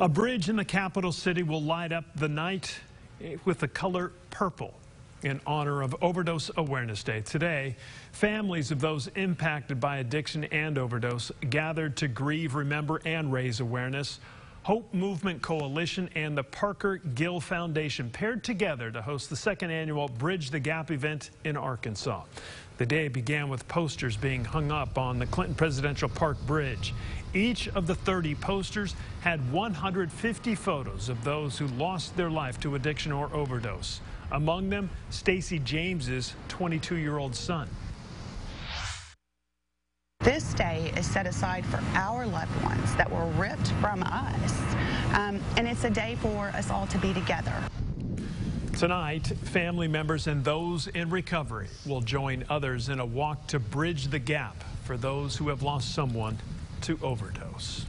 A bridge in the capital city will light up the night with the color purple in honor of Overdose Awareness Day. Today, families of those impacted by addiction and overdose gathered to grieve, remember, and raise awareness. Hope Movement Coalition and the Parker Gill Foundation paired together to host the second annual Bridge the Gap event in Arkansas. The day began with posters being hung up on the Clinton Presidential Park Bridge. Each of the 30 posters had 150 photos of those who lost their life to addiction or overdose. Among them, Stacy James's 22-year-old son. This day is set aside for our loved ones that were ripped from us. Um, and it's a day for us all to be together. Tonight, family members and those in recovery will join others in a walk to bridge the gap for those who have lost someone to overdose.